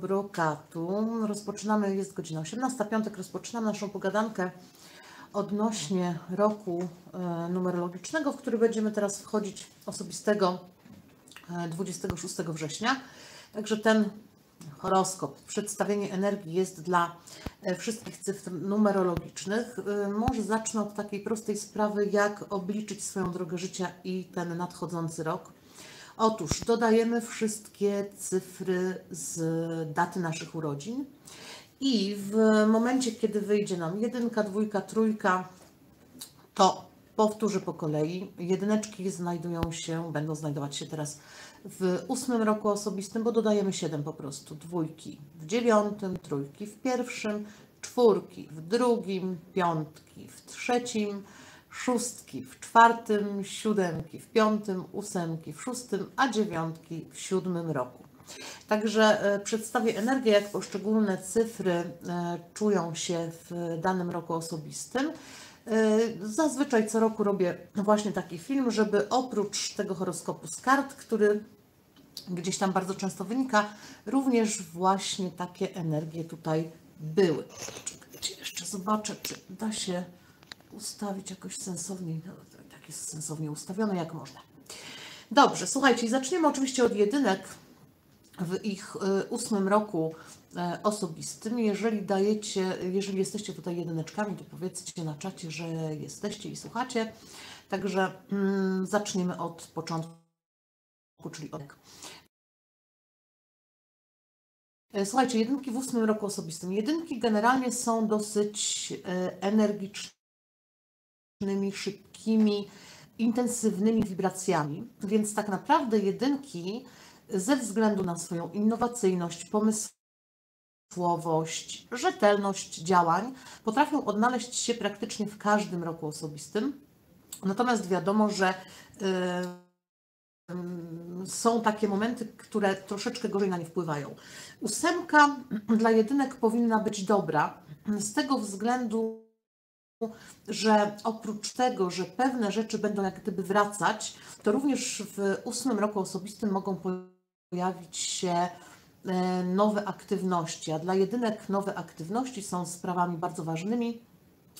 Brokatu. Rozpoczynamy, jest godzina 18, piątek, rozpoczynamy naszą pogadankę odnośnie roku e, numerologicznego, w który będziemy teraz wchodzić osobistego e, 26 września. Także ten horoskop, przedstawienie energii jest dla e, wszystkich cyfr numerologicznych. E, Może zacznę od takiej prostej sprawy, jak obliczyć swoją drogę życia i ten nadchodzący rok. Otóż dodajemy wszystkie cyfry z daty naszych urodzin i w momencie, kiedy wyjdzie nam jedynka, dwójka, trójka, to powtórzę po kolei. Jedyneczki znajdują się, będą znajdować się teraz w ósmym roku osobistym, bo dodajemy siedem po prostu. Dwójki w dziewiątym, trójki w pierwszym, czwórki w drugim, piątki w trzecim, szóstki w czwartym, siódemki w piątym, ósemki w szóstym, a dziewiątki w siódmym roku. Także e, przedstawię energię, jak poszczególne cyfry e, czują się w danym roku osobistym. E, Zazwyczaj co roku robię właśnie taki film, żeby oprócz tego horoskopu z kart, który gdzieś tam bardzo często wynika, również właśnie takie energie tutaj były. Czekajcie, jeszcze zobaczę, czy da się ustawić jakoś sensownie, no, tak jest sensownie ustawione, jak można. Dobrze, słuchajcie, zaczniemy oczywiście od jedynek w ich y, ósmym roku e, osobistym. Jeżeli dajecie, jeżeli jesteście tutaj jedyneczkami, to powiedzcie na czacie, że jesteście i słuchacie. Także mm, zaczniemy od początku, czyli od. E, Słuchajcie, jedynki w ósmym roku osobistym. Jedynki generalnie są dosyć e, energicznymi, szybkimi, intensywnymi wibracjami, więc tak naprawdę jedynki ze względu na swoją innowacyjność, pomysłowość, rzetelność działań potrafią odnaleźć się praktycznie w każdym roku osobistym. Natomiast wiadomo, że są takie momenty, które troszeczkę gorzej na nie wpływają. Ósemka dla jedynek powinna być dobra, z tego względu, że oprócz tego, że pewne rzeczy będą jak gdyby wracać, to również w ósmym roku osobistym mogą pojawić się e, nowe aktywności, a dla jedynek nowe aktywności są sprawami bardzo ważnymi.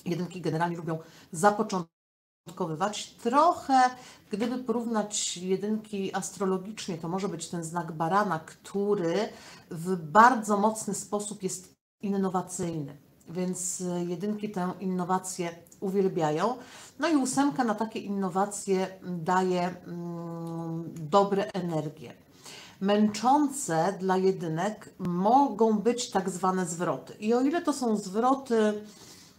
Jedynki generalnie lubią zapoczątkowywać. Trochę, gdyby porównać jedynki astrologicznie, to może być ten znak barana, który w bardzo mocny sposób jest innowacyjny. Więc e, jedynki tę innowację uwielbiają. No i ósemka na takie innowacje daje mm, dobre energie. Męczące dla jedynek mogą być tak zwane zwroty. I o ile to są zwroty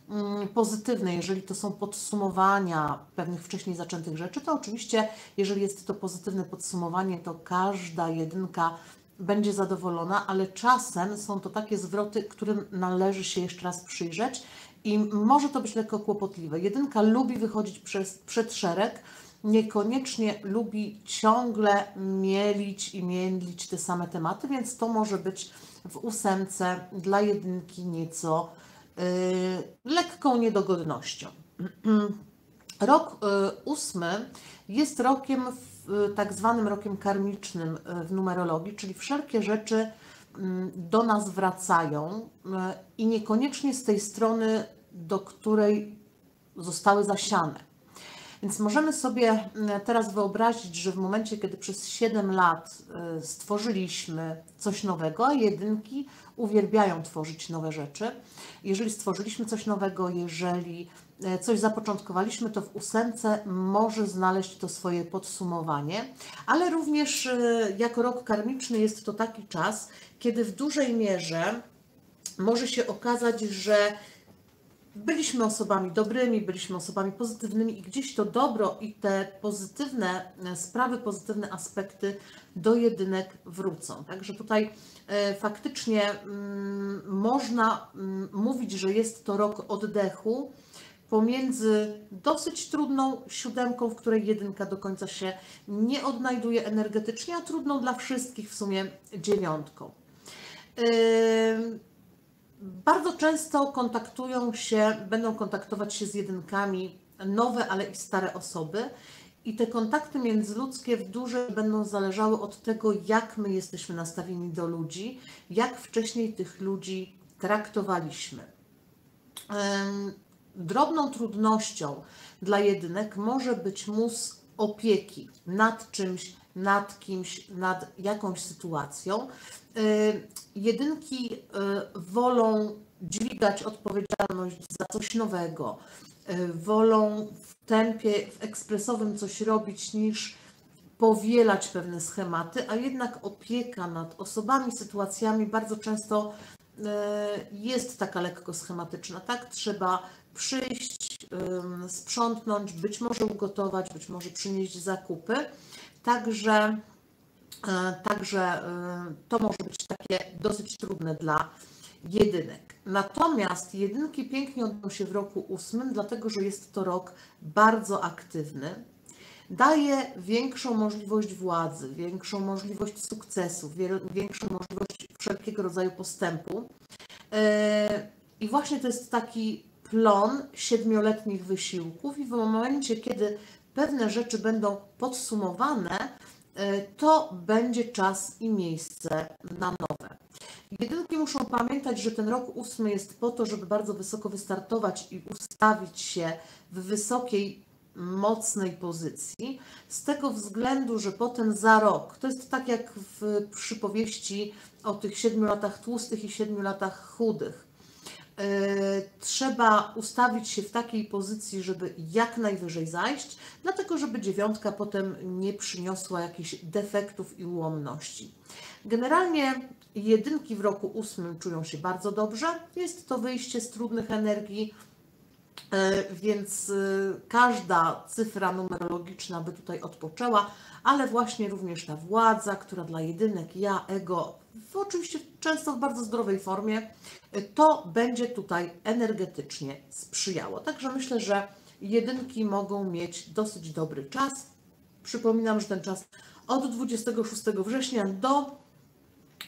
mm, pozytywne, jeżeli to są podsumowania pewnych wcześniej zaczętych rzeczy, to oczywiście, jeżeli jest to pozytywne podsumowanie, to każda jedynka będzie zadowolona, ale czasem są to takie zwroty, którym należy się jeszcze raz przyjrzeć i może to być lekko kłopotliwe. Jedynka lubi wychodzić przez, przed szereg, niekoniecznie lubi ciągle mielić i mielić te same tematy, więc to może być w ósemce dla jedynki nieco yy, lekką niedogodnością. Rok y, ósmy jest rokiem, w, tak zwanym rokiem karmicznym y, w numerologii, czyli wszelkie rzeczy mm, do nas wracają y, i niekoniecznie z tej strony, do której zostały zasiane. Więc możemy sobie mm, teraz wyobrazić, że w momencie, kiedy przez 7 lat y, stworzyliśmy coś nowego, a jedynki uwielbiają tworzyć nowe rzeczy. Jeżeli stworzyliśmy coś nowego, jeżeli e, coś zapoczątkowaliśmy, to w ósemce może znaleźć to swoje podsumowanie, ale również e, jako rok karmiczny jest to taki czas, kiedy w dużej mierze może się okazać, że byliśmy osobami dobrymi, byliśmy osobami pozytywnymi i gdzieś to dobro i te pozytywne e, sprawy, pozytywne aspekty do jedynek wrócą. Także tutaj e, faktycznie mm, można mm, mówić, że jest to rok oddechu pomiędzy dosyć trudną siódemką, w której jedynka do końca się nie odnajduje energetycznie, a trudną dla wszystkich w sumie dziewiątką. Yy, bardzo często kontaktują się, będą kontaktować się z jedynkami nowe, ale i stare osoby. I te kontakty międzyludzkie w dużej będą zależały od tego, jak my jesteśmy nastawieni do ludzi, jak wcześniej tych ludzi traktowaliśmy. Drobną trudnością dla jedynek może być mus opieki nad czymś, nad kimś, nad jakąś sytuacją. Jedynki y, wolą dźwigać odpowiedzialność za coś nowego, y, wolą w tempie, w ekspresowym coś robić niż powielać pewne schematy, a jednak opieka nad osobami, sytuacjami bardzo często y, jest taka lekko schematyczna, tak? Trzeba przyjść, sprzątnąć, być może ugotować, być może przynieść zakupy. Także, e, także e, to może być takie dosyć trudne dla jedynek. Natomiast jedynki pięknie odnoszą się w roku ósmym, dlatego że jest to rok bardzo aktywny. Daje większą możliwość władzy, większą możliwość sukcesu, większą możliwość wszelkiego rodzaju postępu. E, I właśnie to jest taki plon siedmioletnich wysiłków, i w momencie, kiedy pewne rzeczy będą podsumowane, e, to będzie czas i miejsce na nowe. Jedynki muszą pamiętać, że ten rok ósmy jest po to, żeby bardzo wysoko wystartować i ustawić się w wysokiej, mocnej pozycji, z tego względu, że potem za rok, to jest tak jak w przypowieści o tych siedmiu latach tłustych i siedmiu latach chudych, trzeba ustawić się w takiej pozycji, żeby jak najwyżej zajść, dlatego żeby dziewiątka potem nie przyniosła jakichś defektów i ułomności. Generalnie jedynki w roku ósmym czują się bardzo dobrze. Jest to wyjście z trudnych energii, e, więc e, każda cyfra numerologiczna by tutaj odpoczęła, ale właśnie również ta władza, która dla jedynek, ja, ego, oczywiście często w bardzo zdrowej formie, to będzie tutaj energetycznie sprzyjało. Także myślę, że jedynki mogą mieć dosyć dobry czas. Przypominam, że ten czas od 26 września do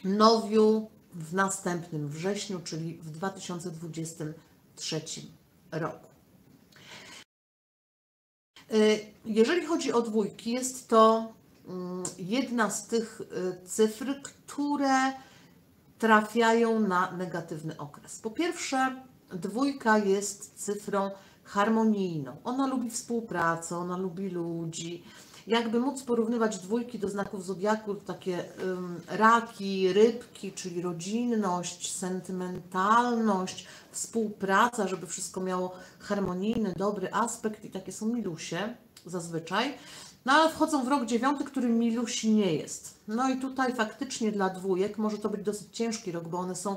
nowiu w następnym wrześniu, czyli w 2023 roku. Y, jeżeli chodzi o dwójki, jest to mm, jedna z tych y, cyfr, które trafiają na negatywny okres. Po pierwsze, dwójka jest cyfrą harmonijną. Ona lubi współpracę, ona lubi ludzi. Jakby móc porównywać dwójki do znaków zodiaku, to takie um, raki, rybki, czyli rodzinność, sentymentalność, współpraca, żeby wszystko miało harmonijny, dobry aspekt i takie są milusie zazwyczaj. No ale wchodzą w rok dziewiąty, który milusi nie jest. No i tutaj faktycznie dla dwójek może to być dosyć ciężki rok, bo one są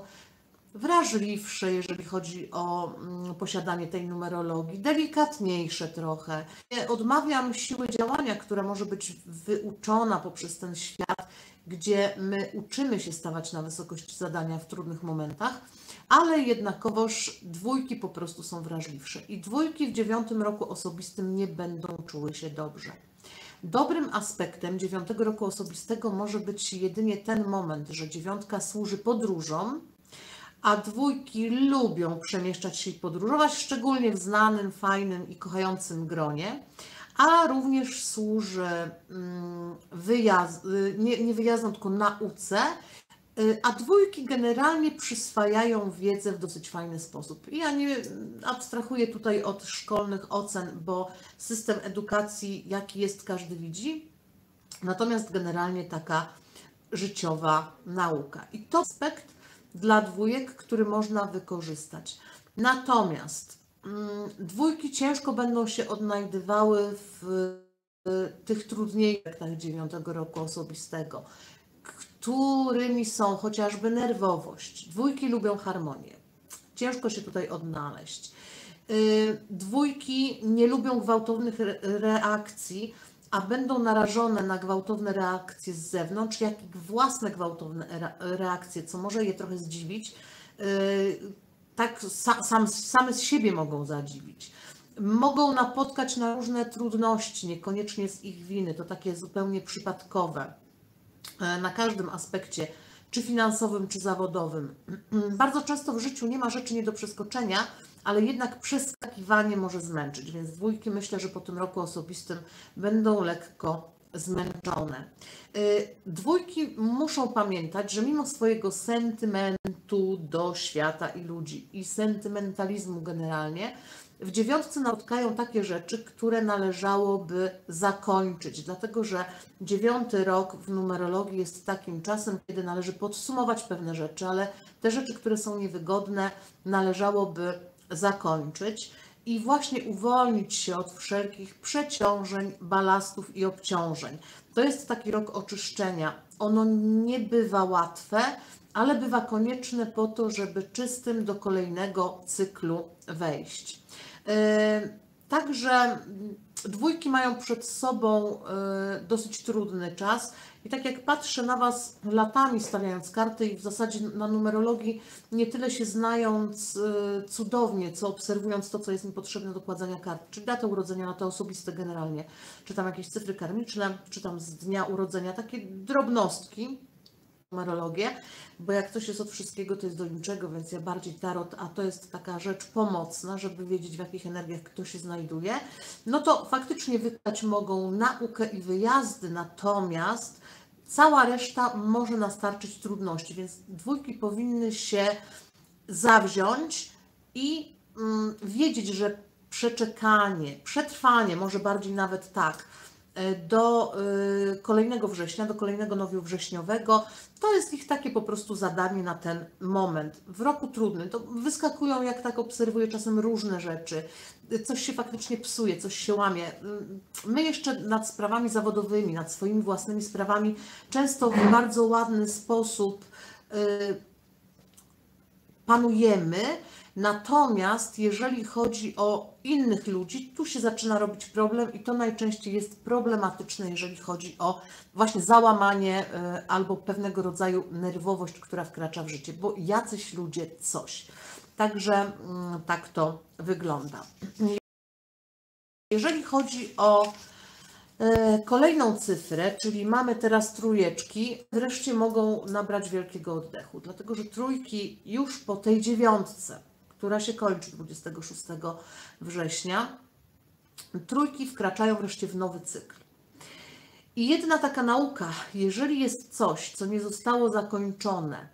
wrażliwsze, jeżeli chodzi o mm, posiadanie tej numerologii, delikatniejsze trochę. Odmawiam siły działania, która może być wyuczona poprzez ten świat, gdzie my uczymy się stawać na wysokość zadania w trudnych momentach, ale jednakowoż dwójki po prostu są wrażliwsze. I dwójki w dziewiątym roku osobistym nie będą czuły się dobrze. Dobrym aspektem dziewiątego roku osobistego może być jedynie ten moment, że dziewiątka służy podróżom, a dwójki lubią przemieszczać się i podróżować, szczególnie w znanym, fajnym i kochającym gronie, a również służy mm, wyjazd, y, nie, nie wyjazdom, tylko nauce a dwójki generalnie przyswajają wiedzę w dosyć fajny sposób. Ja nie abstrahuję tutaj od szkolnych ocen, bo system edukacji, jaki jest, każdy widzi. Natomiast generalnie taka życiowa nauka. I to aspekt dla dwójek, który można wykorzystać. Natomiast mm, dwójki ciężko będą się odnajdywały w tych trudniejszych dziewiątego roku osobistego którymi są chociażby nerwowość. Dwójki lubią harmonię. Ciężko się tutaj odnaleźć. Y, dwójki nie lubią gwałtownych reakcji, a będą narażone na gwałtowne reakcje z zewnątrz, jak i własne gwałtowne reakcje, co może je trochę zdziwić. Y, tak sam, same z siebie mogą zadziwić. Mogą napotkać na różne trudności, niekoniecznie z ich winy, to takie zupełnie przypadkowe na każdym aspekcie, czy finansowym, czy zawodowym. Bardzo często w życiu nie ma rzeczy nie do przeskoczenia, ale jednak przeskakiwanie może zmęczyć, więc dwójki myślę, że po tym roku osobistym będą lekko zmęczone. Y, dwójki muszą pamiętać, że mimo swojego sentymentu do świata i ludzi i sentymentalizmu generalnie, w dziewiątce napotkają takie rzeczy, które należałoby zakończyć, dlatego że dziewiąty rok w numerologii jest takim czasem, kiedy należy podsumować pewne rzeczy, ale te rzeczy, które są niewygodne, należałoby zakończyć i właśnie uwolnić się od wszelkich przeciążeń, balastów i obciążeń. To jest taki rok oczyszczenia. Ono nie bywa łatwe, ale bywa konieczne po to, żeby czystym do kolejnego cyklu wejść. Yy, także dwójki mają przed sobą yy, dosyć trudny czas. I tak jak patrzę na Was latami stawiając karty i w zasadzie na numerologii nie tyle się znając yy, cudownie, co obserwując to, co jest mi potrzebne do kładzenia kart, czy datę urodzenia, na to osobiste generalnie, czy tam jakieś cyfry karmiczne, czy tam z dnia urodzenia, takie drobnostki, numerologię, bo jak coś jest od wszystkiego, to jest do niczego, więc ja bardziej tarot, a to jest taka rzecz pomocna, żeby wiedzieć w jakich energiach kto się znajduje, no to faktycznie wykać mogą naukę i wyjazdy, natomiast cała reszta może nastarczyć trudności, więc dwójki powinny się zawziąć i mm, wiedzieć, że przeczekanie, przetrwanie, może bardziej nawet tak, E, do e, kolejnego września, do kolejnego nowiu wrześniowego. To jest ich takie po prostu zadanie na ten moment. W roku trudnym to wyskakują, jak tak obserwuję czasem różne rzeczy. Coś się faktycznie psuje, coś się łamie. My jeszcze nad sprawami zawodowymi, nad swoimi własnymi sprawami często w bardzo ładny sposób e, panujemy, Natomiast jeżeli chodzi o innych ludzi, tu się zaczyna robić problem i to najczęściej jest problematyczne, jeżeli chodzi o właśnie załamanie y, albo pewnego rodzaju nerwowość, która wkracza w życie, bo jacyś ludzie coś. Także mm, tak to wygląda. Jeżeli chodzi o y, kolejną cyfrę, czyli mamy teraz trójeczki, wreszcie mogą nabrać wielkiego oddechu, dlatego że trójki już po tej dziewiątce, która się kończy 26 września, trójki wkraczają wreszcie w nowy cykl. I jedna taka nauka, jeżeli jest coś, co nie zostało zakończone,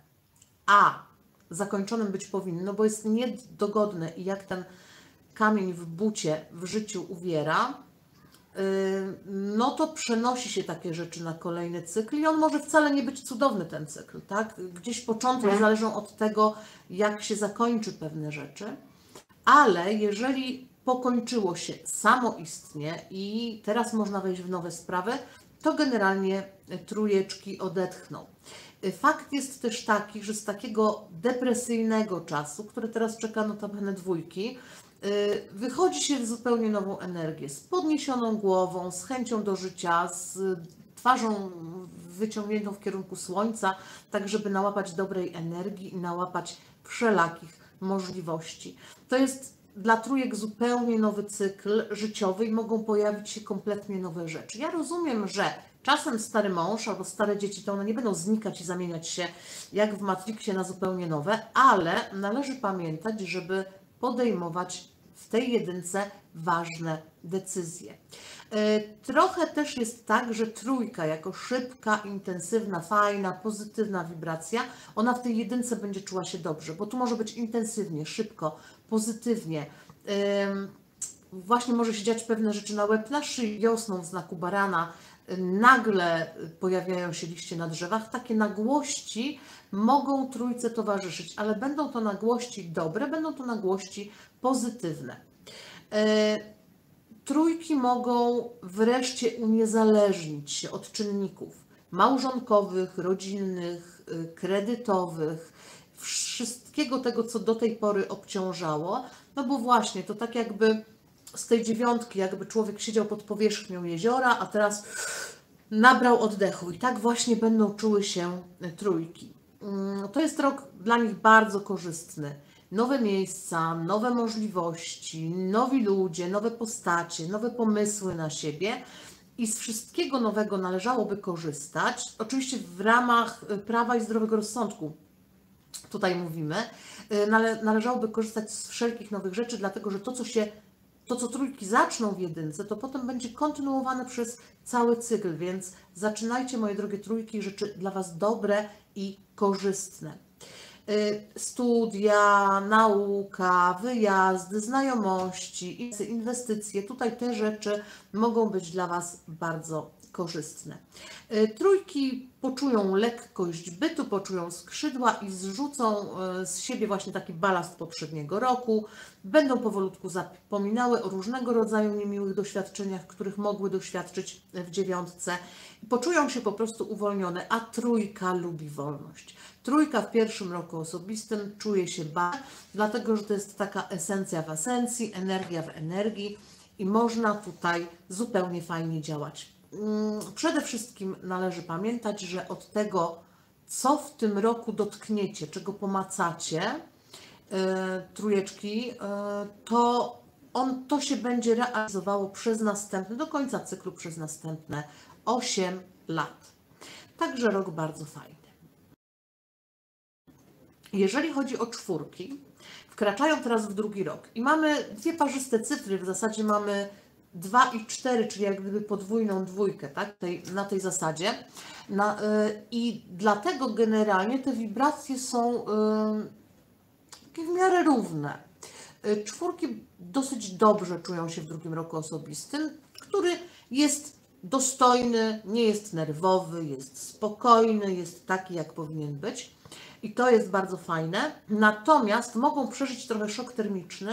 a zakończonym być powinno, bo jest niedogodne i jak ten kamień w bucie w życiu uwiera, no to przenosi się takie rzeczy na kolejny cykl i on może wcale nie być cudowny ten cykl, tak? Gdzieś początki mhm. zależą od tego, jak się zakończy pewne rzeczy, ale jeżeli pokończyło się samoistnie i teraz można wejść w nowe sprawy, to generalnie trójeczki odetchną. Fakt jest też taki, że z takiego depresyjnego czasu, który teraz czeka notabene dwójki, wychodzi się w zupełnie nową energię, z podniesioną głową, z chęcią do życia, z twarzą wyciągniętą w kierunku słońca, tak żeby nałapać dobrej energii i nałapać wszelakich możliwości. To jest dla trójek zupełnie nowy cykl życiowy i mogą pojawić się kompletnie nowe rzeczy. Ja rozumiem, że czasem stary mąż albo stare dzieci to one nie będą znikać i zamieniać się jak w Matrixie na zupełnie nowe, ale należy pamiętać, żeby podejmować w tej jedynce ważne decyzje. E, trochę też jest tak, że trójka jako szybka, intensywna, fajna, pozytywna wibracja, ona w tej jedynce będzie czuła się dobrze, bo tu może być intensywnie, szybko, pozytywnie. Właśnie może się dziać pewne rzeczy na łeb, na wiosną w znaku barana, nagle pojawiają się liście na drzewach. Takie nagłości mogą trójce towarzyszyć, ale będą to nagłości dobre, będą to nagłości pozytywne. E, trójki mogą wreszcie uniezależnić się od czynników małżonkowych, rodzinnych, y, kredytowych, wszystkiego tego, co do tej pory obciążało, no bo właśnie to tak jakby z tej dziewiątki, jakby człowiek siedział pod powierzchnią jeziora, a teraz nabrał oddechu. I tak właśnie będą czuły się trójki. Mm, to jest rok dla nich bardzo korzystny. Nowe miejsca, nowe możliwości, nowi ludzie, nowe postacie, nowe pomysły na siebie. I z wszystkiego nowego należałoby korzystać, oczywiście w ramach prawa i zdrowego rozsądku. tutaj mówimy, y, nale, należałoby korzystać z wszelkich nowych rzeczy, dlatego że to, co się to, co trójki zaczną w jedynce, to potem będzie kontynuowane przez cały cykl, więc zaczynajcie, moje drogie trójki, rzeczy dla Was dobre i korzystne. Y, studia, nauka, wyjazdy, znajomości, inwestycje, tutaj te rzeczy mogą być dla Was bardzo korzystne. Y, trójki poczują lekkość bytu, poczują skrzydła i zrzucą y, z siebie właśnie taki balast poprzedniego roku. Będą powolutku zapominały o różnego rodzaju niemiłych doświadczeniach, których mogły doświadczyć w dziewiątce. Poczują się po prostu uwolnione, a trójka lubi wolność. Trójka w pierwszym roku osobistym czuje się bardzo, dlatego że to jest taka esencja w esencji, energia w energii i można tutaj zupełnie fajnie działać. Mm, przede wszystkim należy pamiętać, że od tego, co w tym roku dotkniecie, czego pomacacie, e, trójeczki, e, to on, to się będzie realizowało przez następne, do końca cyklu przez następne 8 lat. Także rok bardzo fajny. Jeżeli chodzi o czwórki, wkraczają teraz w drugi rok i mamy dwie parzyste cyfry, w zasadzie mamy 2 i 4, czyli jak gdyby podwójną dwójkę, tak? Tej, na tej zasadzie. Na, y, I dlatego generalnie te wibracje są y, w miarę równe. Y, czwórki dosyć dobrze czują się w drugim roku osobistym, który jest dostojny, nie jest nerwowy, jest spokojny, jest taki, jak powinien być. I to jest bardzo fajne. Natomiast mogą przeżyć trochę szok termiczny,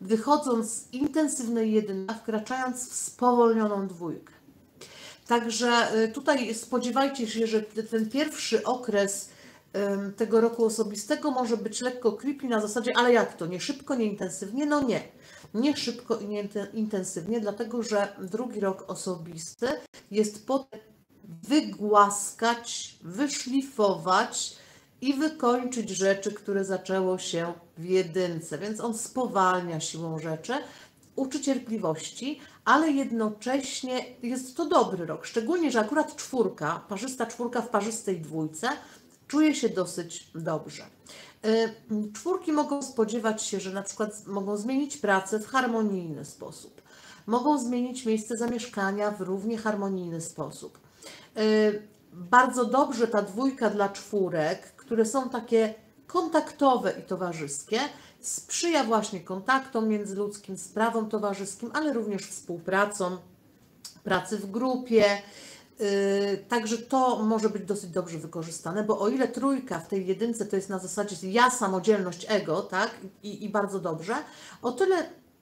wychodząc z intensywnej jedynki, wkraczając w spowolnioną dwójkę. Także y, tutaj spodziewajcie się, że ten pierwszy okres tego roku osobistego może być lekko creepy na zasadzie, ale jak to, nie szybko, nie intensywnie? No nie, nie szybko i nie intensywnie, dlatego że drugi rok osobisty jest po wygłaskać, wyszlifować, i wykończyć rzeczy, które zaczęło się w jedynce. Więc on spowalnia siłą rzeczy, uczy cierpliwości, ale jednocześnie jest to dobry rok. Szczególnie, że akurat czwórka, parzysta czwórka w parzystej dwójce, czuje się dosyć dobrze. Y, czwórki mogą spodziewać się, że na przykład mogą zmienić pracę w harmonijny sposób. Mogą zmienić miejsce zamieszkania w równie harmonijny sposób. Y, bardzo dobrze ta dwójka dla czwórek, które są takie kontaktowe i towarzyskie, sprzyja właśnie kontaktom międzyludzkim, sprawom towarzyskim, ale również współpracą, pracy w grupie. Yy, także to może być dosyć dobrze wykorzystane, bo o ile trójka w tej jedynce to jest na zasadzie ja, samodzielność, ego, tak, i, i bardzo dobrze, o tyle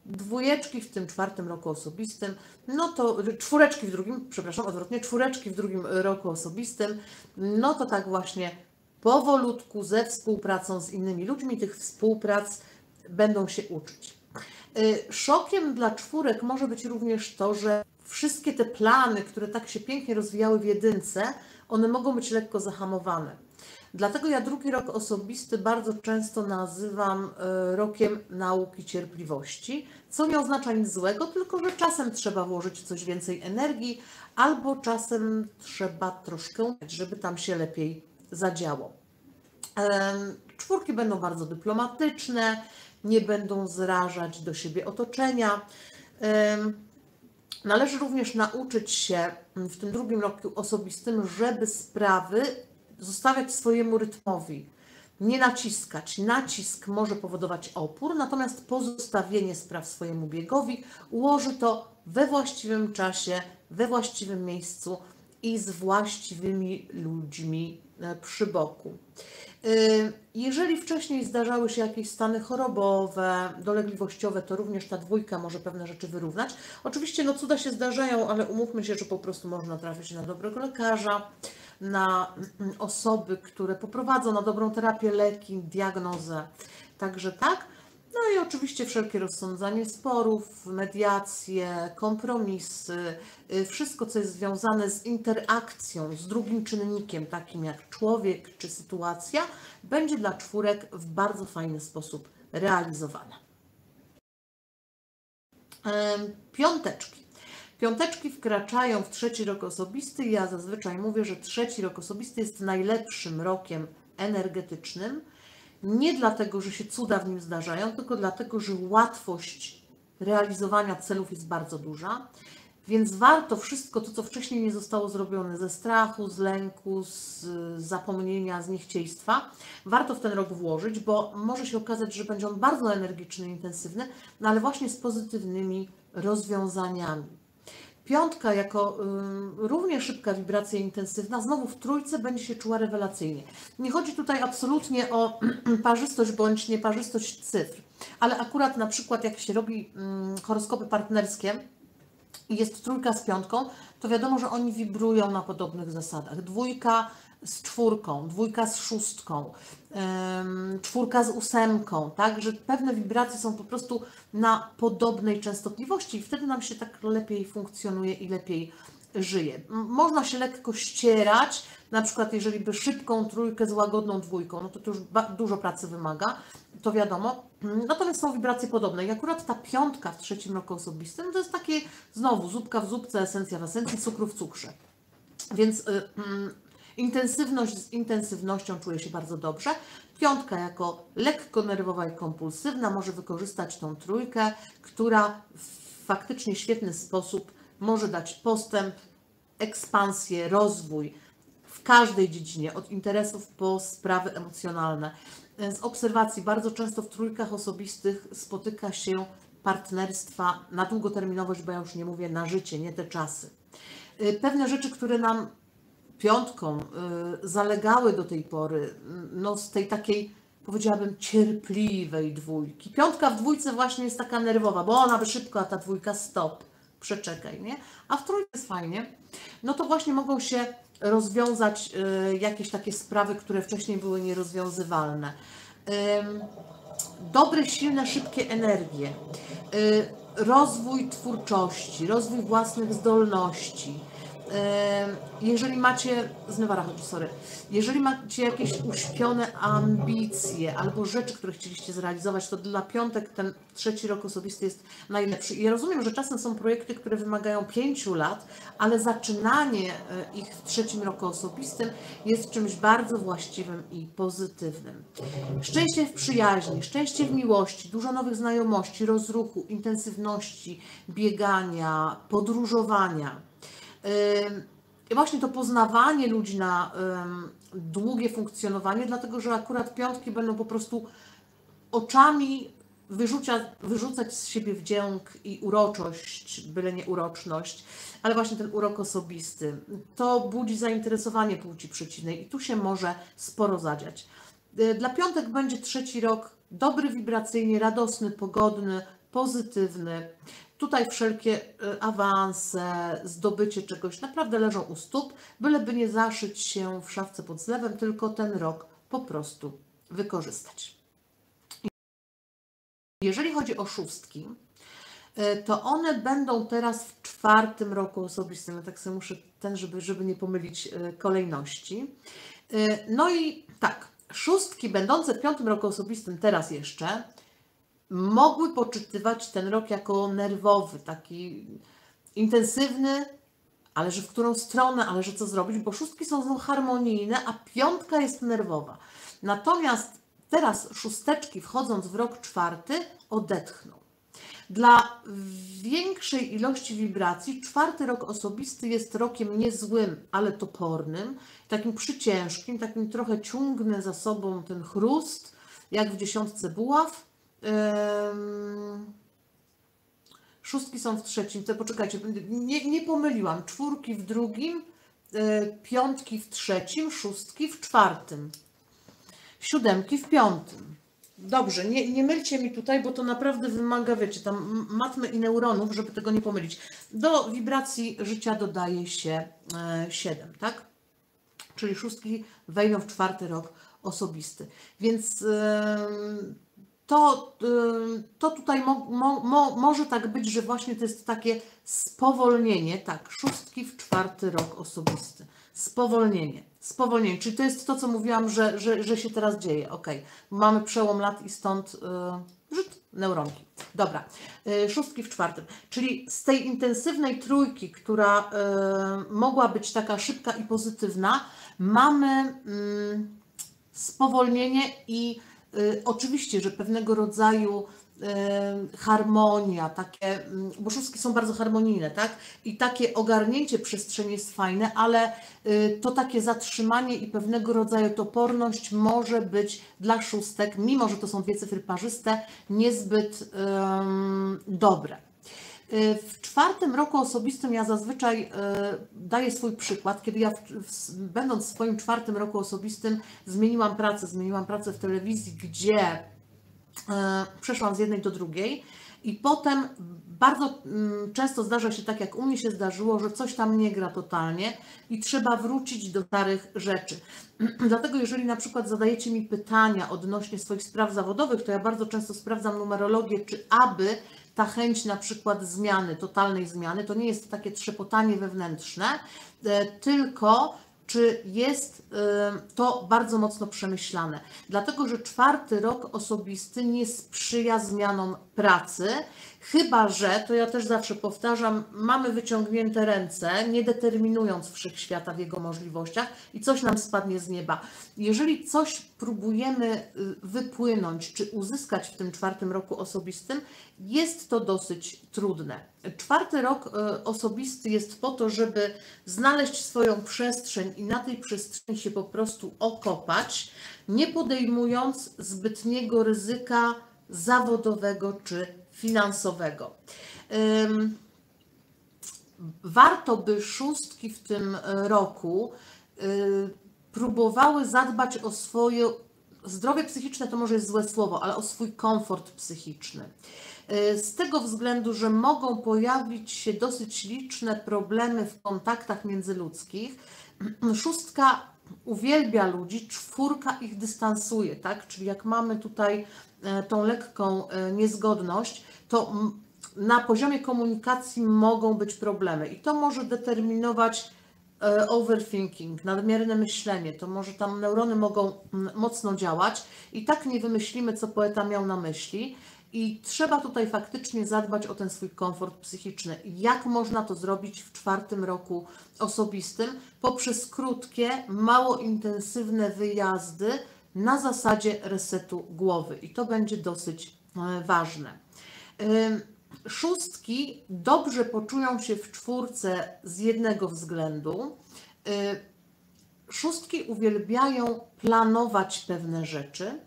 dwójeczki w tym czwartym roku osobistym, no to czwóreczki w drugim, przepraszam, odwrotnie, czwóreczki w drugim roku osobistym, no to tak właśnie powolutku ze współpracą z innymi ludźmi tych współprac będą się uczyć. Y, szokiem dla czwórek może być również to, że wszystkie te plany, które tak się pięknie rozwijały w jedynce, one mogą być lekko zahamowane. Dlatego ja drugi rok osobisty bardzo często nazywam y, rokiem nauki cierpliwości, co nie oznacza nic złego, tylko że czasem trzeba włożyć coś więcej energii, albo czasem trzeba troszkę, żeby tam się lepiej zadziało. Czwórki będą bardzo dyplomatyczne, nie będą zrażać do siebie otoczenia. Należy również nauczyć się w tym drugim roku osobistym, żeby sprawy zostawiać swojemu rytmowi, nie naciskać. Nacisk może powodować opór, natomiast pozostawienie spraw swojemu biegowi ułoży to we właściwym czasie, we właściwym miejscu i z właściwymi ludźmi e, przy boku. E, jeżeli wcześniej zdarzały się jakieś stany chorobowe, dolegliwościowe, to również ta dwójka może pewne rzeczy wyrównać. Oczywiście no cuda się zdarzają, ale umówmy się, że po prostu można trafić na dobrego lekarza, na mm, osoby, które poprowadzą na dobrą terapię, leki, diagnozę. Także tak. No i oczywiście wszelkie rozsądzanie sporów, mediacje, kompromisy, y, wszystko, co jest związane z interakcją z drugim czynnikiem, takim jak człowiek czy sytuacja, będzie dla czwórek w bardzo fajny sposób realizowane. Piąteczki. Piąteczki wkraczają w trzeci rok osobisty. Ja zazwyczaj mówię, że trzeci rok osobisty jest najlepszym rokiem energetycznym Nie dlatego, że się cuda w nim zdarzają, tylko dlatego, że łatwość realizowania celów jest bardzo duża. Więc warto wszystko to, co wcześniej nie zostało zrobione ze strachu, z lęku, z zapomnienia, z niechciejstwa, warto w ten rok włożyć, bo może się okazać, że będzie on bardzo energiczny, intensywny, no ale właśnie z pozytywnymi rozwiązaniami. Piątka, jako y, równie szybka wibracja intensywna, znowu w trójce będzie się czuła rewelacyjnie. Nie chodzi tutaj absolutnie o parzystość bądź nieparzystość cyfr, ale akurat na przykład jak się robi y, horoskopy partnerskie, i jest trójka z piątką, to wiadomo, że oni wibrują na podobnych zasadach. Dwójka z czwórką, dwójka z szóstką, czwórka z ósemką, tak? Że pewne wibracje są po prostu na podobnej częstotliwości i wtedy nam się tak lepiej funkcjonuje i lepiej żyje. Można się lekko ścierać, na przykład jeżeli by szybką trójkę z łagodną dwójką, no to to już dużo pracy wymaga, to wiadomo. Natomiast są wibracje podobne i akurat ta piątka w trzecim roku osobistym to jest takie znowu zupka w zupce, esencja w esencji, cukru w cukrze. Więc y, y, intensywność z intensywnością czuje się bardzo dobrze. Piątka jako lekko nerwowa i kompulsywna może wykorzystać tą trójkę, która w faktycznie świetny sposób może dać postęp, ekspansję, rozwój w każdej dziedzinie, od interesów po sprawy emocjonalne. Z obserwacji bardzo często w trójkach osobistych spotyka się partnerstwa na długoterminowość, bo ja już nie mówię na życie, nie te czasy. Pewne rzeczy, które nam piątką y, zalegały do tej pory, no z tej takiej powiedziałabym cierpliwej dwójki. Piątka w dwójce właśnie jest taka nerwowa, bo ona by szybko, a ta dwójka stop przeczekaj, nie? A w trójce jest fajnie. No to właśnie mogą się rozwiązać y, jakieś takie sprawy, które wcześniej były nierozwiązywalne. Dobre, silne, szybkie energie, y, rozwój twórczości, rozwój własnych zdolności, jeżeli macie, znowara chodzi, sorry, jeżeli macie jakieś uśpione ambicje albo rzeczy, które chcieliście zrealizować, to dla piątek ten trzeci rok osobisty jest najlepszy. Ja rozumiem, że czasem są projekty, które wymagają pięciu lat, ale zaczynanie e, ich w trzecim roku osobistym jest czymś bardzo właściwym i pozytywnym. Szczęście w przyjaźni, szczęście w miłości, dużo nowych znajomości, rozruchu, intensywności, biegania, podróżowania i właśnie to poznawanie ludzi na długie funkcjonowanie, dlatego że akurat piątki będą po prostu oczami wyrzucia, wyrzucać z siebie wdzięk i uroczość, byle nie uroczność, ale właśnie ten urok osobisty. To budzi zainteresowanie płci przeciwnej i tu się może sporo zadziać. Y, dla piątek będzie trzeci rok dobry wibracyjnie, radosny, pogodny, pozytywny. Tutaj wszelkie y, awanse, zdobycie czegoś naprawdę leżą u stóp, byleby nie zaszyć się w szafce pod zlewem, tylko ten rok po prostu wykorzystać. Jeżeli chodzi o szóstki, y, to one będą teraz w czwartym roku osobistym. Ja tak sobie muszę ten, żeby, żeby nie pomylić y, kolejności. No i tak, szóstki będące w piątym roku osobistym teraz jeszcze, mogły poczytywać ten rok jako nerwowy, taki intensywny, ale że w którą stronę, ale że co zrobić, bo szóstki są znów harmonijne, a piątka jest nerwowa. Natomiast teraz szósteczki wchodząc w rok czwarty odetchną. Dla większej ilości wibracji czwarty rok osobisty jest rokiem niezłym, ale topornym, takim przyciężkim, takim trochę ciągnę za sobą ten chrust, jak w dziesiątce buław, Szóstki są w trzecim. To poczekajcie, nie, nie pomyliłam. Czwórki w drugim, e, piątki w trzecim, szóstki w czwartym, siódemki w piątym. Dobrze, nie, nie mylcie mi tutaj, bo to naprawdę wymaga, wiecie, tam matmy i neuronów, żeby tego nie pomylić. Do wibracji życia dodaje się 7, e, tak? Czyli szóstki wejdą w czwarty rok osobisty. Więc to, to tutaj mo, mo, mo, może tak być, że właśnie to jest takie spowolnienie, tak, szóstki w czwarty rok osobisty. Spowolnienie, spowolnienie, czyli to jest to, co mówiłam, że, że, że się teraz dzieje, ok. Mamy przełom lat i stąd yy, neuronki. Dobra, yy, szóstki w czwartym, czyli z tej intensywnej trójki, która yy, mogła być taka szybka i pozytywna, mamy yy, spowolnienie i y, oczywiście, że pewnego rodzaju y, harmonia, takie, mm, bo szóstki są bardzo harmonijne, tak? I takie ogarnięcie przestrzeni jest fajne, ale y, to takie zatrzymanie i pewnego rodzaju toporność może być dla szóstek, mimo że to są dwie cyfry parzyste, niezbyt um, dobre. Y, w czwartym roku osobistym ja zazwyczaj y, daję swój przykład, kiedy ja, będąc w swoim czwartym roku osobistym, zmieniłam pracę, zmieniłam pracę w telewizji, gdzie y, przeszłam z jednej do drugiej i potem bardzo mm, często zdarza się tak, jak u mnie się zdarzyło, że coś tam nie gra totalnie i trzeba wrócić do starych rzeczy. Dlatego, jeżeli na przykład zadajecie mi pytania odnośnie swoich spraw zawodowych, to ja bardzo często sprawdzam numerologię, czy aby ta chęć na przykład zmiany, totalnej zmiany, to nie jest takie trzepotanie wewnętrzne, e, tylko czy jest y, to bardzo mocno przemyślane. Dlatego, że czwarty rok osobisty nie sprzyja zmianom pracy, chyba że, to ja też zawsze powtarzam, mamy wyciągnięte ręce, nie determinując wszechświata w jego możliwościach i coś nam spadnie z nieba. Jeżeli coś próbujemy y, wypłynąć czy uzyskać w tym czwartym roku osobistym, jest to dosyć trudne. Czwarty rok y, osobisty jest po to, żeby znaleźć swoją przestrzeń i na tej przestrzeni się po prostu okopać, nie podejmując zbytniego ryzyka zawodowego czy finansowego. Warto by szóstki w tym roku y, próbowały zadbać o swoje zdrowie psychiczne, to może jest złe słowo, ale o swój komfort psychiczny. Y, z tego względu, że mogą pojawić się dosyć liczne problemy w kontaktach międzyludzkich. Szóstka uwielbia ludzi, czwórka ich dystansuje, tak? Czyli jak mamy tutaj e, tą lekką e, niezgodność, to na poziomie komunikacji mogą być problemy i to może determinować e, overthinking, nadmierne myślenie, to może tam neurony mogą mocno działać i tak nie wymyślimy, co poeta miał na myśli. I trzeba tutaj faktycznie zadbać o ten swój komfort psychiczny. Jak można to zrobić w czwartym roku osobistym? Poprzez krótkie, mało intensywne wyjazdy na zasadzie resetu głowy. I to będzie dosyć e, ważne. Szóstki dobrze poczują się w czwórce z jednego względu. Szóstki uwielbiają planować pewne rzeczy,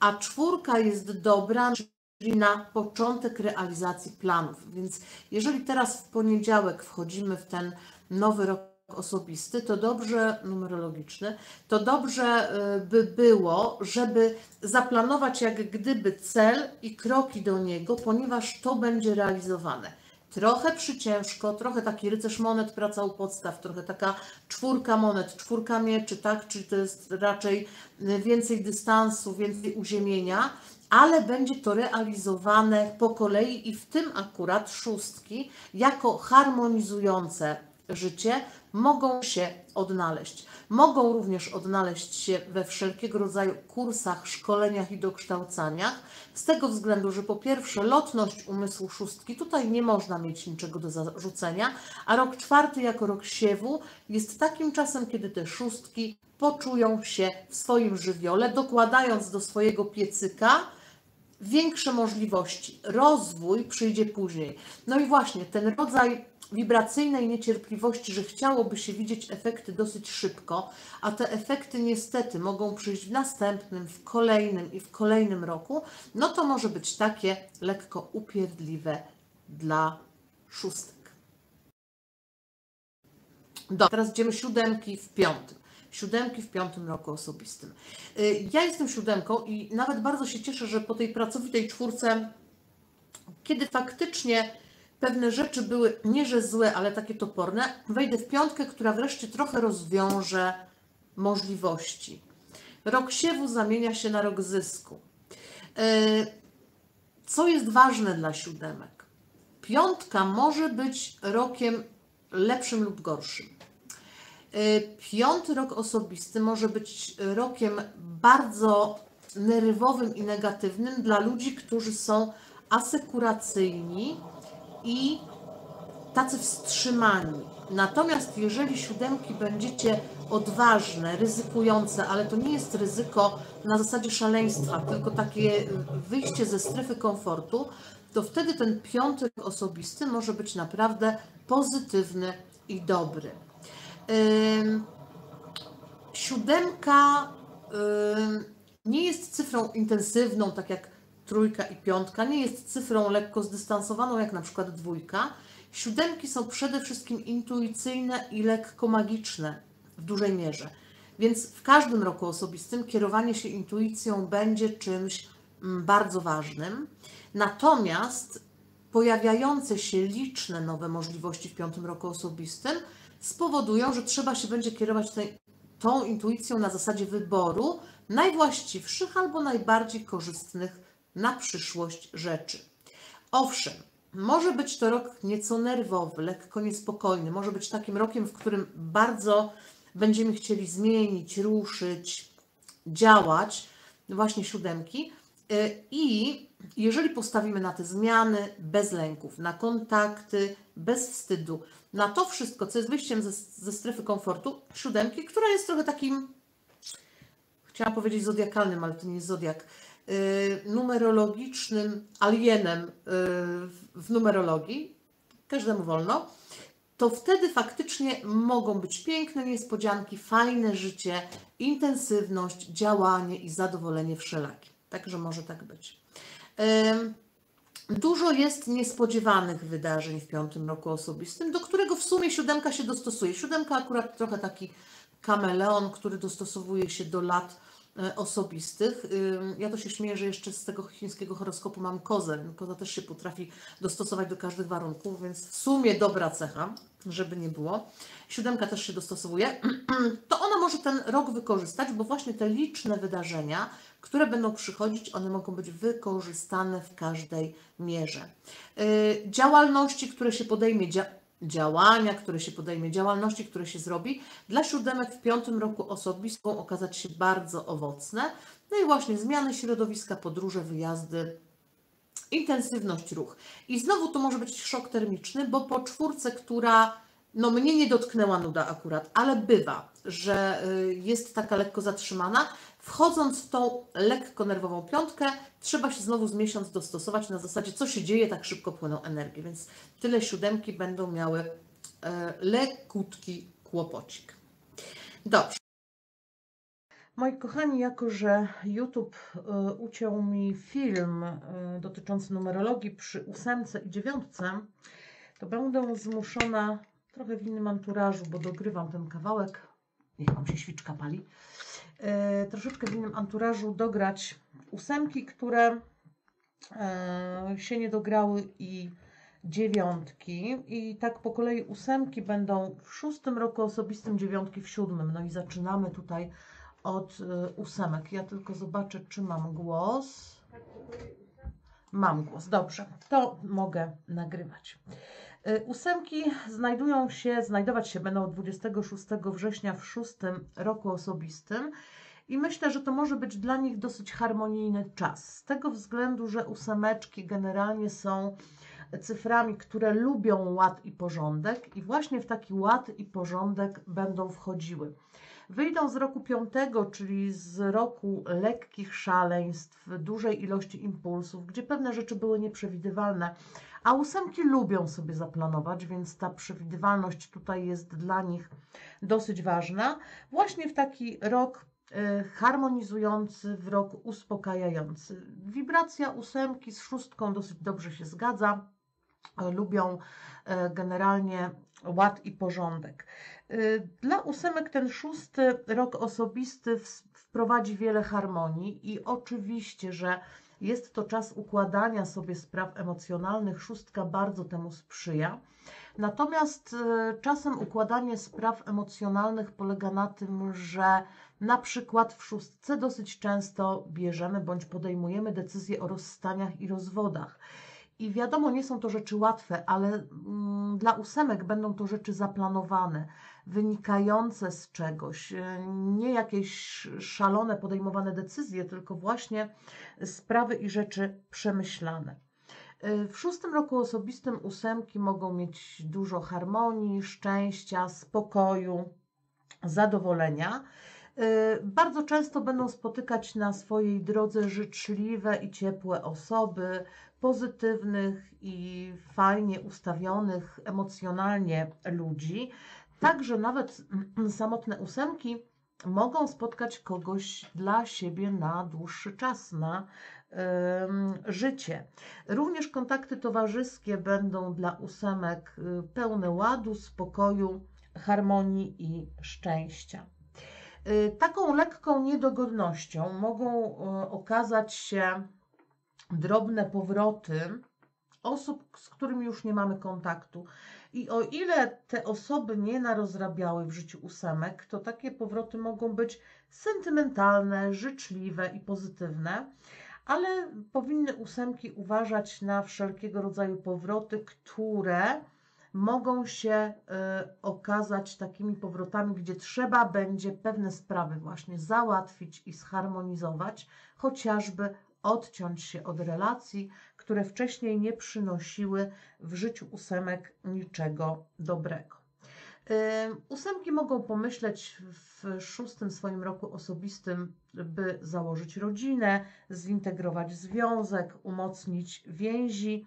a czwórka jest dobra, czyli na początek realizacji planów. Więc jeżeli teraz w poniedziałek wchodzimy w ten nowy rok osobisty, to dobrze, numerologiczny, to dobrze y, by było, żeby zaplanować jak gdyby cel i kroki do niego, ponieważ to będzie realizowane. Trochę przyciężko, trochę taki rycerz monet, praca u podstaw, trochę taka czwórka monet, czwórka mieczy, tak? Czyli to jest raczej y, więcej dystansu, więcej uziemienia, ale będzie to realizowane po kolei i w tym akurat szóstki jako harmonizujące życie mogą się odnaleźć. Mogą również odnaleźć się we wszelkiego rodzaju kursach, szkoleniach i dokształcaniach, z tego względu, że po pierwsze lotność umysłu szóstki, tutaj nie można mieć niczego do zarzucenia, a rok czwarty jako rok siewu jest takim czasem, kiedy te szóstki poczują się w swoim żywiole, dokładając do swojego piecyka większe możliwości. Rozwój przyjdzie później. No i właśnie ten rodzaj wibracyjnej niecierpliwości, że chciałoby się widzieć efekty dosyć szybko, a te efekty niestety mogą przyjść w następnym, w kolejnym i w kolejnym roku, no to może być takie lekko upierdliwe dla szóstek. Dobra, teraz idziemy siódemki w piątym. Siódemki w piątym roku osobistym. Y, ja jestem siódemką i nawet bardzo się cieszę, że po tej pracowitej czwórce, kiedy faktycznie pewne rzeczy były nie że złe, ale takie toporne, wejdę w piątkę, która wreszcie trochę rozwiąże możliwości. Rok siewu zamienia się na rok zysku. E, co jest ważne dla siódemek? Piątka może być rokiem lepszym lub gorszym. E, piąty rok osobisty może być rokiem bardzo nerwowym i negatywnym dla ludzi, którzy są asekuracyjni, i tacy wstrzymani. Natomiast jeżeli siódemki będziecie odważne, ryzykujące, ale to nie jest ryzyko na zasadzie szaleństwa, tylko takie wyjście ze strefy komfortu, to wtedy ten piątek osobisty może być naprawdę pozytywny i dobry. Siódemka nie jest cyfrą intensywną, tak jak trójka i piątka, nie jest cyfrą lekko zdystansowaną, jak na przykład dwójka. Siódemki są przede wszystkim intuicyjne i lekko magiczne w dużej mierze. Więc w każdym roku osobistym kierowanie się intuicją będzie czymś mm, bardzo ważnym. Natomiast pojawiające się liczne nowe możliwości w piątym roku osobistym spowodują, że trzeba się będzie kierować tej, tą intuicją na zasadzie wyboru najwłaściwszych albo najbardziej korzystnych na przyszłość rzeczy. Owszem, może być to rok nieco nerwowy, lekko niespokojny, może być takim rokiem, w którym bardzo będziemy chcieli zmienić, ruszyć, działać, właśnie siódemki. Y, I jeżeli postawimy na te zmiany bez lęków, na kontakty, bez wstydu, na to wszystko, co jest wyjściem ze, ze strefy komfortu, siódemki, która jest trochę takim, chciałam powiedzieć zodiakalnym, ale to nie jest zodiak, numerologicznym alienem y, w numerologii, każdemu wolno, to wtedy faktycznie mogą być piękne niespodzianki, fajne życie, intensywność, działanie i zadowolenie wszelakie. Także może tak być. Dużo jest niespodziewanych wydarzeń w piątym roku osobistym, do którego w sumie siódemka się dostosuje. Siódemka akurat trochę taki kameleon, który dostosowuje się do lat osobistych. Ja to się śmieję, że jeszcze z tego chińskiego horoskopu mam kozę. Koza też się potrafi dostosować do każdych warunków, więc w sumie dobra cecha, żeby nie było. Siódemka też się dostosowuje. To ona może ten rok wykorzystać, bo właśnie te liczne wydarzenia, które będą przychodzić, one mogą być wykorzystane w każdej mierze. E, działalności, które się podejmie, działania, które się podejmie, działalności, które się zrobi, dla siódemek w piątym roku osobistą okazać się bardzo owocne. No i właśnie zmiany środowiska, podróże, wyjazdy, intensywność, ruch. I znowu to może być szok termiczny, bo po czwórce, która no mnie nie dotknęła nuda akurat, ale bywa, że y, jest taka lekko zatrzymana, Wchodząc w tą lekko nerwową piątkę, trzeba się znowu z miesiąc dostosować na zasadzie, co się dzieje, tak szybko płyną energie, więc tyle siódemki będą miały e, lekutki kłopocik. Dobrze. Moi kochani, jako że YouTube e, uciął mi film e, dotyczący numerologii przy ósemce i dziewiątce, to będę zmuszona trochę w innym anturażu, bo dogrywam ten kawałek. Niech Wam się świczka pali troszeczkę w innym anturażu dograć ósemki, które e, się nie dograły i dziewiątki i tak po kolei ósemki będą w szóstym roku osobistym, dziewiątki w siódmym. No i zaczynamy tutaj od e, ósemek. Ja tylko zobaczę, czy mam głos. Mam głos, dobrze, to mogę nagrywać. Ósemki znajdują się, znajdować się będą 26 września w szóstym roku osobistym i myślę, że to może być dla nich dosyć harmonijny czas. Z tego względu, że ósemeczki generalnie są cyframi, które lubią ład i porządek i właśnie w taki ład i porządek będą wchodziły. Wyjdą z roku piątego, czyli z roku lekkich szaleństw, dużej ilości impulsów, gdzie pewne rzeczy były nieprzewidywalne, a ósemki lubią sobie zaplanować, więc ta przewidywalność tutaj jest dla nich dosyć ważna. Właśnie w taki rok e, harmonizujący, w rok uspokajający. Wibracja ósemki z szóstką dosyć dobrze się zgadza. Lubią e, generalnie ład i porządek. Dla ósemek ten szósty rok osobisty wprowadzi wiele harmonii i oczywiście, że jest to czas układania sobie spraw emocjonalnych. Szóstka bardzo temu sprzyja. Natomiast e, czasem układanie spraw emocjonalnych polega na tym, że na przykład w szóstce dosyć często bierzemy bądź podejmujemy decyzje o rozstaniach i rozwodach. I wiadomo, nie są to rzeczy łatwe, ale mm, dla ósemek będą to rzeczy zaplanowane, wynikające z czegoś, e, nie jakieś szalone podejmowane decyzje, tylko właśnie sprawy i rzeczy przemyślane. Y, W szóstym roku osobistym ósemki mogą mieć dużo harmonii, szczęścia, spokoju, zadowolenia. Y, Bardzo często będą spotykać na swojej drodze życzliwe i ciepłe osoby, pozytywnych i fajnie ustawionych emocjonalnie ludzi. Także nawet samotne ósemki mogą spotkać kogoś dla siebie na dłuższy czas, na życie. Również kontakty towarzyskie będą dla ósemek y, pełne ładu, spokoju, harmonii i szczęścia. Y, Taką lekką niedogodnością mogą y, okazać się drobne powroty osób, z którymi już nie mamy kontaktu. I o ile te osoby nie narozrabiały w życiu ósemek, to takie powroty mogą być sentymentalne, życzliwe i pozytywne, ale powinny ósemki uważać na wszelkiego rodzaju powroty, które mogą się y, okazać takimi powrotami, gdzie trzeba będzie pewne sprawy właśnie załatwić i zharmonizować, chociażby odciąć się od relacji, które wcześniej nie przynosiły w życiu ósemek niczego dobrego. Ósemki mogą pomyśleć w szóstym swoim roku osobistym, by założyć rodzinę, zintegrować związek, umocnić więzi.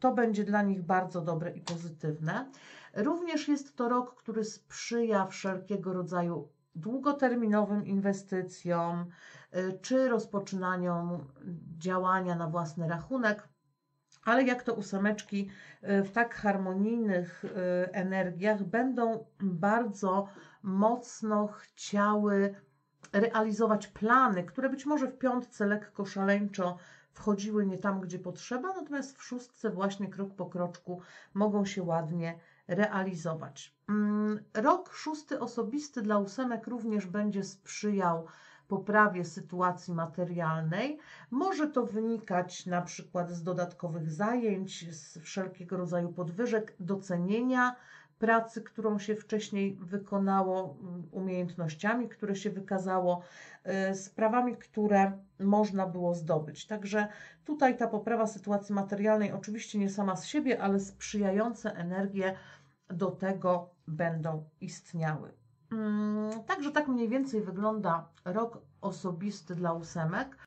To będzie dla nich bardzo dobre i pozytywne. Również jest to rok, który sprzyja wszelkiego rodzaju długoterminowym inwestycjom czy rozpoczynaniom działania na własny rachunek. Ale jak to ósemeczki y, w tak harmonijnych y, energiach będą bardzo mocno chciały realizować plany, które być może w piątce lekko szaleńczo wchodziły nie tam, gdzie potrzeba, natomiast w szóstce właśnie krok po kroczku mogą się ładnie realizować. Mm, Rok szósty osobisty dla ósemek również będzie sprzyjał poprawie sytuacji materialnej. Może to wynikać na przykład z dodatkowych zajęć, z wszelkiego rodzaju podwyżek, docenienia pracy, którą się wcześniej wykonało, mm, umiejętnościami, które się wykazało, y, sprawami, które można było zdobyć. Także tutaj ta poprawa sytuacji materialnej, oczywiście nie sama z siebie, ale sprzyjające energie do tego będą istniały. Mm, Także tak mniej więcej wygląda rok osobisty dla ósemek.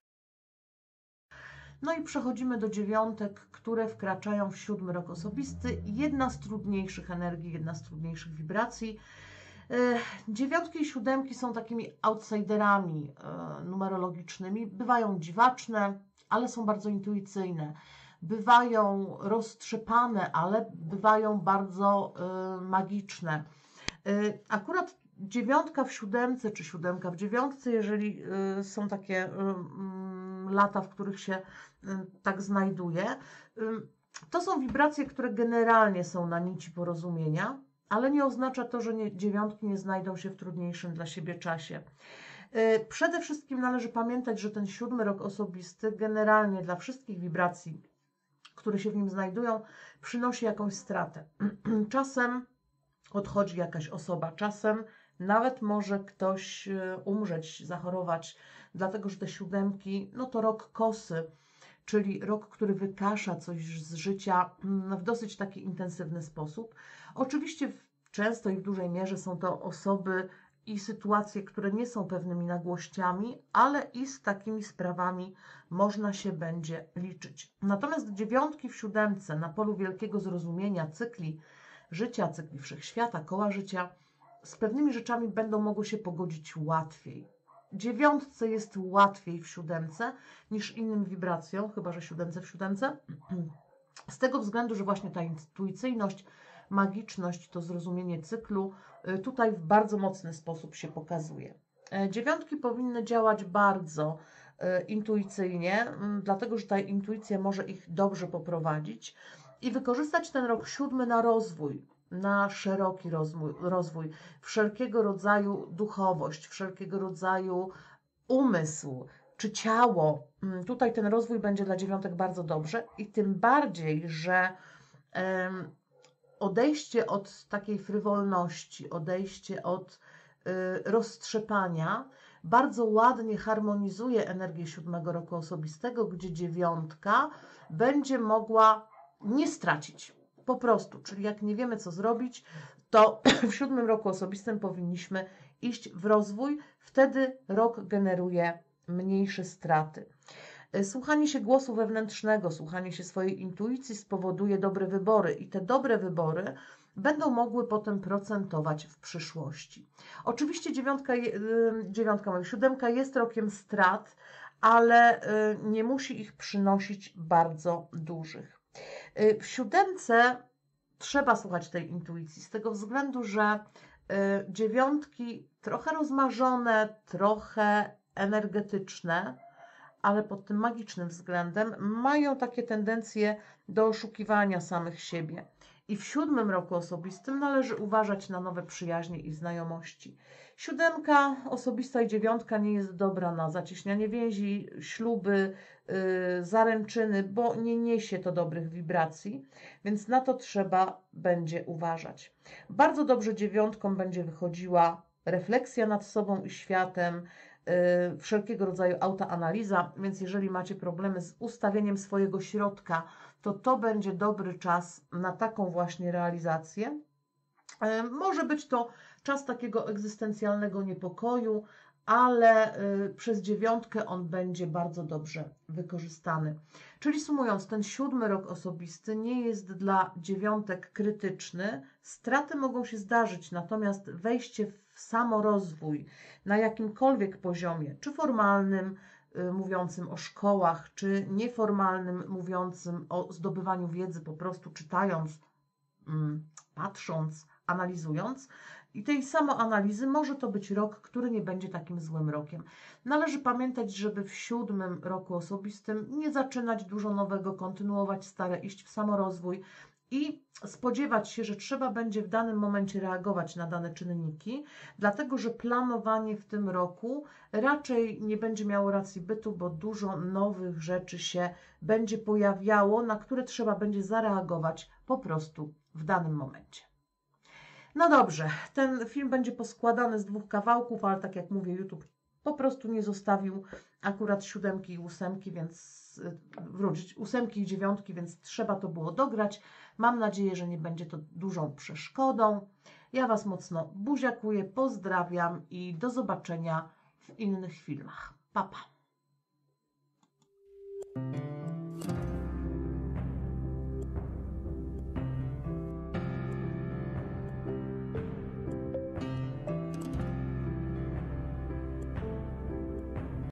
No i przechodzimy do dziewiątek, które wkraczają w siódmy rok osobisty. Jedna z trudniejszych energii, jedna z trudniejszych wibracji. Dziewiątki i siódemki są takimi outsiderami e, numerologicznymi. Bywają dziwaczne, ale są bardzo intuicyjne. Bywają roztrzepane, ale bywają bardzo e, magiczne. E, Akurat dziewiątka w siódemce, czy siódemka w dziewiątce, jeżeli e, są takie e, mm, lata, w których się e, tak znajduje, to są wibracje, które generalnie są na nici porozumienia, ale nie oznacza to, że dziewiątki nie znajdą się w trudniejszym dla siebie czasie. Przede wszystkim należy pamiętać, że ten siódmy rok osobisty generalnie dla wszystkich wibracji, które się w nim znajdują, przynosi jakąś stratę. Czasem odchodzi jakaś osoba, czasem nawet może ktoś e, umrzeć, zachorować, dlatego że te siódemki, no to rok kosy, czyli rok, który wykasza coś z życia mm, w dosyć taki intensywny sposób. Oczywiście często i w dużej mierze są to osoby i sytuacje, które nie są pewnymi nagłościami, ale i z takimi sprawami można się będzie liczyć. Natomiast dziewiątki w siódemce na polu wielkiego zrozumienia cykli życia, cykli wszechświata, koła życia, z pewnymi rzeczami będą mogły się pogodzić łatwiej. Dziewiątce jest łatwiej w siódemce niż innym wibracjom, chyba że siódemce w siódemce. Z tego względu, że właśnie ta intuicyjność, magiczność, to zrozumienie cyklu y, tutaj w bardzo mocny sposób się pokazuje. E, Dziewiątki powinny działać bardzo e, intuicyjnie, dlatego że ta intuicja może ich dobrze poprowadzić i wykorzystać ten rok siódmy na rozwój, na szeroki rozwój, wszelkiego rodzaju duchowość, wszelkiego rodzaju umysł czy ciało. Mm, Tutaj ten rozwój będzie dla dziewiątek bardzo dobrze i tym bardziej, że odejście od takiej frywolności, odejście od y, roztrzepania bardzo ładnie harmonizuje energię siódmego roku osobistego, gdzie dziewiątka będzie mogła nie stracić. Po prostu, czyli jak nie wiemy, co zrobić, to w siódmym roku osobistym powinniśmy iść w rozwój. Wtedy rok generuje mniejsze straty. E, słuchanie się głosu wewnętrznego, słuchanie się swojej intuicji spowoduje dobre wybory i te dobre wybory będą mogły potem procentować w przyszłości. Oczywiście dziewiątka, dziewiątka moja siódemka jest rokiem strat, ale e, nie musi ich przynosić bardzo dużych. E, w siódemce trzeba słuchać tej intuicji, z tego względu, że dziewiątki trochę rozmarzone, trochę energetyczne, ale pod tym magicznym względem mają takie tendencje do oszukiwania samych siebie. I w siódmym roku osobistym należy uważać na nowe przyjaźnie i znajomości. Siódemka osobista i dziewiątka nie jest dobra na zacieśnianie więzi, śluby, yy, zaręczyny, bo nie niesie to dobrych wibracji, więc na to trzeba będzie uważać. Bardzo dobrze dziewiątką będzie wychodziła refleksja nad sobą i światem, Y, wszelkiego rodzaju autoanaliza, więc jeżeli macie problemy z ustawieniem swojego środka, to to będzie dobry czas na taką właśnie realizację. Y, może być to czas takiego egzystencjalnego niepokoju, ale y, przez dziewiątkę on będzie bardzo dobrze wykorzystany. Czyli sumując, ten siódmy rok osobisty nie jest dla dziewiątek krytyczny. Straty mogą się zdarzyć, natomiast wejście w samorozwój na jakimkolwiek poziomie, czy formalnym, mówiącym o szkołach, czy nieformalnym, mówiącym o zdobywaniu wiedzy, po prostu czytając, mm, patrząc, analizując, i tej samoanalizy może to być rok, który nie będzie takim złym rokiem. Należy pamiętać, żeby w siódmym roku osobistym nie zaczynać dużo nowego, kontynuować stare, iść w samorozwój i spodziewać się, że trzeba będzie w danym momencie reagować na dane czynniki, dlatego że planowanie w tym roku raczej nie będzie miało racji bytu, bo dużo nowych rzeczy się będzie pojawiało, na które trzeba będzie zareagować po prostu w danym momencie. No dobrze, ten film będzie poskładany z dwóch kawałków, ale tak jak mówię, YouTube po prostu nie zostawił akurat siódemki i ósemki, więc y, wrócić ósemki i dziewiątki, więc trzeba to było dograć. Mam nadzieję, że nie będzie to dużą przeszkodą. Ja Was mocno buziakuję, pozdrawiam i do zobaczenia w innych filmach. Pa, pa.